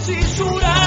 si